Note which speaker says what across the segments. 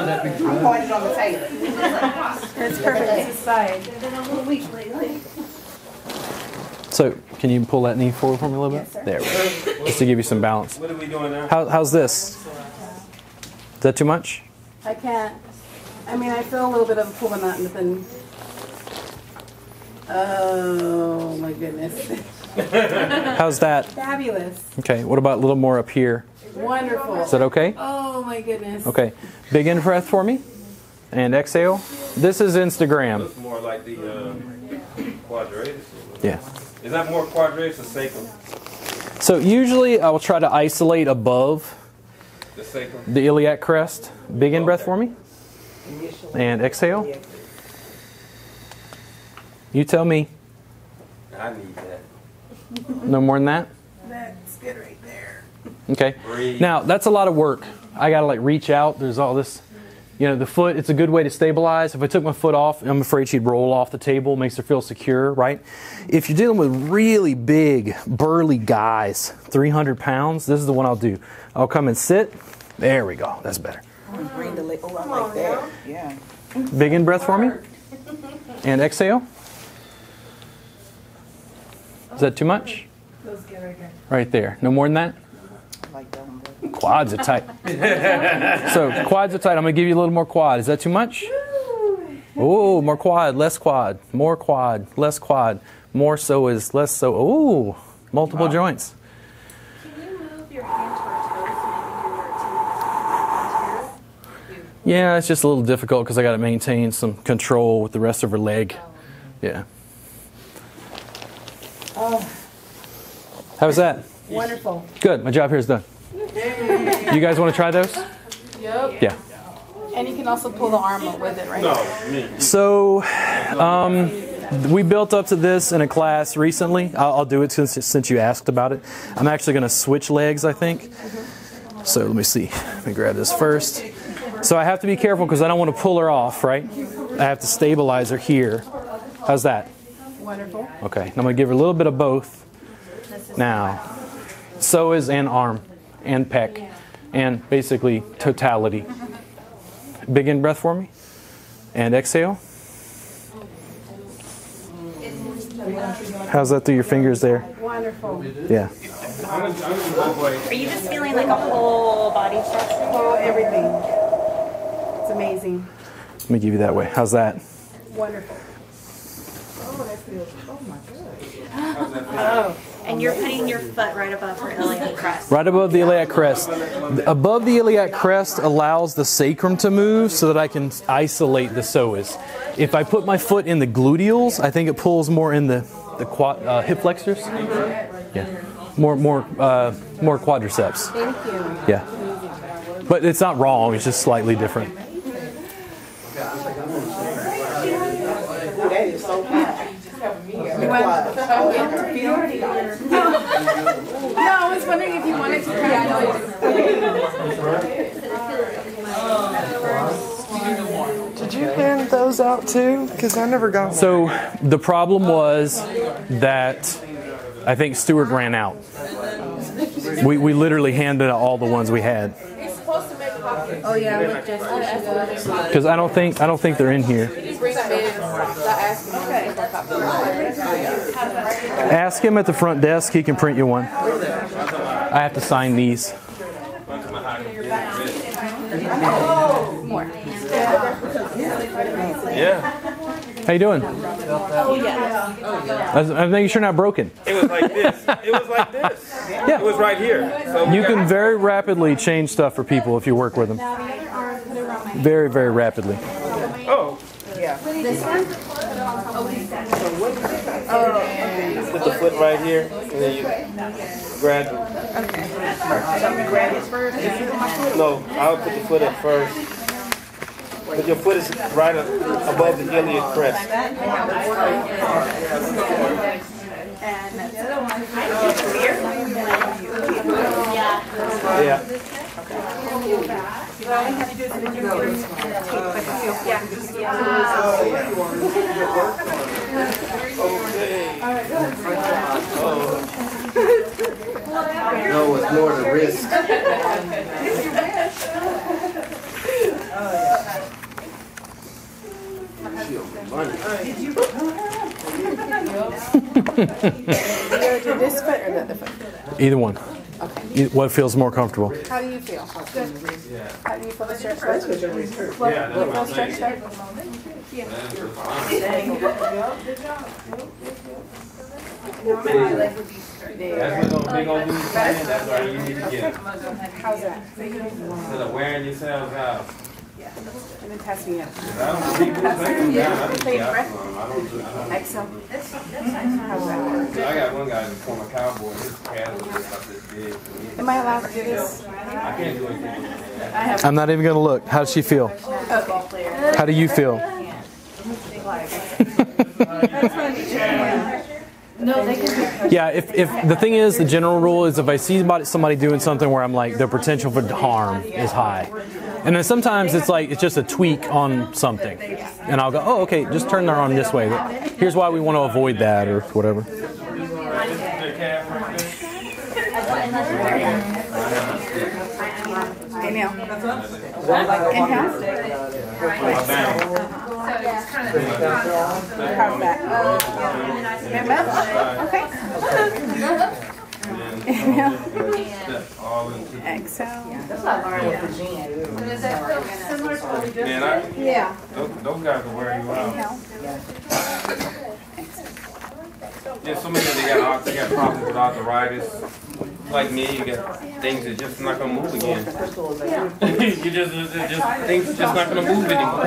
Speaker 1: I'm pointing on the table.
Speaker 2: It's perfect. It's side.
Speaker 3: So, can you pull that knee forward for me a little bit? There we go. Just to give you some balance.
Speaker 4: What are we doing now?
Speaker 3: How, how's this? Is that too much?
Speaker 2: I can't. I mean, I feel a little bit of a pull on that, but then. Oh my goodness!
Speaker 3: How's that?
Speaker 2: Fabulous.
Speaker 3: Okay, what about a little more up here?
Speaker 2: Wonderful.
Speaker 3: Is that okay?
Speaker 2: Oh my goodness.
Speaker 3: Okay, big in breath for me. And exhale. This is Instagram.
Speaker 4: Looks more like the uh, quadratus.
Speaker 3: Yeah.
Speaker 4: Is that more quadratus or sacrum?
Speaker 3: So usually I will try to isolate above
Speaker 4: The sacrum.
Speaker 3: the iliac crest. Big in breath for me. And exhale. You tell me.
Speaker 4: I need that.
Speaker 3: No more than that?
Speaker 2: That's good right there.
Speaker 3: Okay.
Speaker 4: Breathe.
Speaker 3: Now that's a lot of work. I gotta like reach out. There's all this, you know, the foot. It's a good way to stabilize. If I took my foot off, I'm afraid she'd roll off the table. Makes her feel secure, right? If you're dealing with really big, burly guys, 300 pounds, this is the one I'll do. I'll come and sit. There we go. That's better.
Speaker 1: Bring the leg, oh, I like that, yeah.
Speaker 3: Big in breath for me. And exhale. Is that too much?
Speaker 2: Feels good right there.
Speaker 3: Right there. No more than that?
Speaker 1: I like that one better.
Speaker 3: Quads are tight. so quads are tight. I'm gonna give you a little more quad. Is that too much? Oh, more quad, less quad, more quad, less quad, more so is less so. Oh, multiple joints.
Speaker 5: Can you move your hand towards both so maybe do
Speaker 3: Yeah, it's just a little difficult because I got to maintain some control with the rest of her leg. Oh. Yeah. Oh. How's that?
Speaker 2: Wonderful.
Speaker 3: Good. My job here is done. You guys want to try those?
Speaker 2: Yep.
Speaker 3: Yeah.
Speaker 2: And you can also pull the arm up with it, right?
Speaker 4: No.
Speaker 3: So, um, we built up to this in a class recently. I'll, I'll do it since, since you asked about it. I'm actually going to switch legs, I think. So let me see. Let me grab this first. So I have to be careful because I don't want to pull her off, right? I have to stabilize her here. How's that?
Speaker 2: Wonderful.
Speaker 3: Okay. I'm going to give her a little bit of both. Now, so is an arm and pec and basically totality. Big in breath for me. And exhale. How's that through your fingers there?
Speaker 2: Wonderful.
Speaker 3: Yeah.
Speaker 4: I'm gonna, I'm gonna go boy.
Speaker 5: Are you just feeling like a whole body stretch?
Speaker 2: Oh, everything. It's amazing.
Speaker 3: Let me give you that way. How's that?
Speaker 2: Wonderful. Oh, that feels. Oh my god.
Speaker 5: Oh, and you're putting your foot right above her iliac crest.
Speaker 3: Right above the iliac crest. Above the iliac crest allows the sacrum to move so that I can isolate the psoas. If I put my foot in the gluteals, I think it pulls more in the, the quad, uh, hip flexors. Yeah. More, more, uh, more quadriceps.
Speaker 2: Thank you.
Speaker 3: Yeah. But it's not wrong, it's just slightly different.
Speaker 1: That is so high.
Speaker 2: You want? No, I was wondering if you wanted to. Yeah, I.
Speaker 6: Did you hand those out too? Because I never got one.
Speaker 3: So the problem was that I think Stewart ran out. We, we literally handed out all the ones we had
Speaker 2: Oh yeah, with Jessica.
Speaker 3: because I don't think I don't think they're in here. Ask him at the front desk. He can print you one. I have to sign these.
Speaker 4: Yeah.
Speaker 3: How you doing? Oh, I was- I'm making sure not broken.
Speaker 4: It was like this. It was like this.
Speaker 3: Yeah.
Speaker 4: It was right here. So
Speaker 3: You
Speaker 4: got-
Speaker 3: can very rapidly change stuff for people if you work with them. Very, very rapidly.
Speaker 4: Oh.
Speaker 1: Yeah.
Speaker 4: Put the foot right here, and then you grab.
Speaker 1: Grab it first.
Speaker 4: No, I'll put the foot up first. But your foot is right above the iliac crest. Yeah. No, it's more the wrist.
Speaker 2: You gonna this foot or the other foot?
Speaker 3: Either one. E- What feels more comfortable?
Speaker 2: How do you feel? Good. How do you feel the stretch foot? What, what feels stretched out?
Speaker 4: That's what they gonna do, man. that's why you need to get it.
Speaker 2: How's that?
Speaker 4: Instead of wearing yourselves out.
Speaker 2: And then test me up.
Speaker 4: I don't think people take them down, I just
Speaker 2: Take a
Speaker 4: got
Speaker 2: breath.
Speaker 4: some. I don't, do- I don't.
Speaker 2: Exhale. How's that?
Speaker 4: I got one guy who's a former cowboy, his calves are just about this big.
Speaker 2: Am I allowed to do this?
Speaker 4: I can't do anything.
Speaker 3: I'm not even going to look. How does she feel? How do you feel? Yeah, if, if the thing is, the general rule is if I see somebody, somebody doing something where I'm like, the potential for harm is high. And then sometimes it's like, it's just a tweak on something. And I'll go, oh, okay, just turn their arm this way. Here's why we want to avoid that or whatever.
Speaker 4: Their calf right there.
Speaker 2: Inhale. Inhale. How's that? Good, Okay. Inhale.
Speaker 4: Step all into the-
Speaker 2: Exhale.
Speaker 4: Man, I,
Speaker 2: Yeah.
Speaker 4: those, those guys will wear you out.
Speaker 2: Inhale.
Speaker 4: Yeah, so many they got they got problems with arthritis. Like me, you got things that just not gonna move again. you just, it's just things just not gonna move anymore.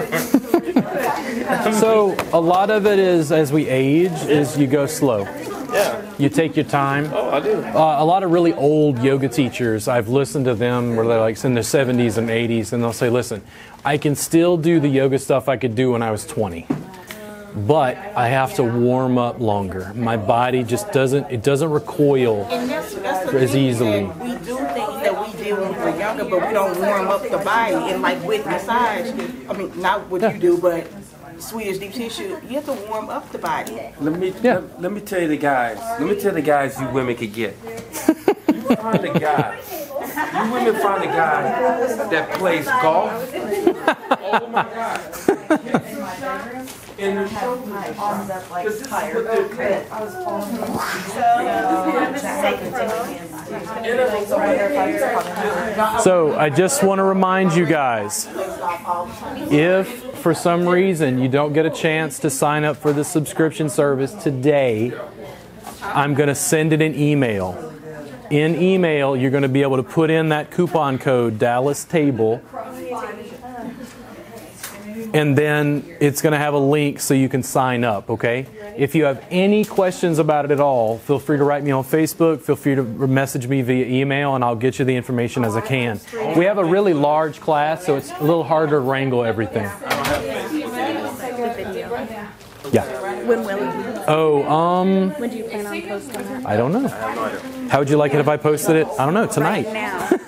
Speaker 3: So a lot of it is, as we age, is you go slow.
Speaker 4: yeah.
Speaker 3: You take your time.
Speaker 4: Oh, I do.
Speaker 3: Uh, a lot of really old yoga teachers, I've listened to them where they're like in their 70s and 80s, and they'll say, listen, I can still do the yoga stuff I could do when I was 20. But I have to warm up longer. My body just doesn't, it doesn't recoil.
Speaker 1: And that's, that's the
Speaker 3: As easily.
Speaker 1: that We do things that we did when we were younger, but we don't warm up the body. And like with massage, I mean, not what you do, but Swedish deep tissue, you have to warm up the body.
Speaker 4: Let me
Speaker 3: Yeah.
Speaker 4: let, let me tell you the guys. Let me tell the guys you women could get. You find a guy. You women find a guy that plays golf. oh my god. And there's something because this is what they're
Speaker 3: So I just want to remind you guys if for some reason you don't get a chance to sign up for the subscription service today, I'm going to send it an email. In email, you're going to be able to put in that coupon code Dallas Table. And then it's going to have a link so you can sign up, okay? If you have any questions about it at all, feel free to write me on Facebook, feel free to message me via email, and I'll get you the information as I can. We have a really large class, so it's a little harder to wrangle everything. Yeah.
Speaker 5: When will it
Speaker 3: Oh, um,
Speaker 5: When do you plan on posting it?
Speaker 3: I don't know. How would you like it if I posted it? I don't know, tonight.
Speaker 5: Now.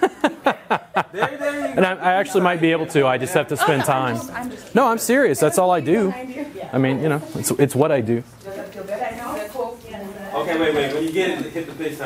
Speaker 3: And I, I actually might be able to. I just have to spend time. No, I'm serious. That's all I do. I mean, you know, it's, it's what I do.
Speaker 4: Wait, wait. When you get it, hit the big.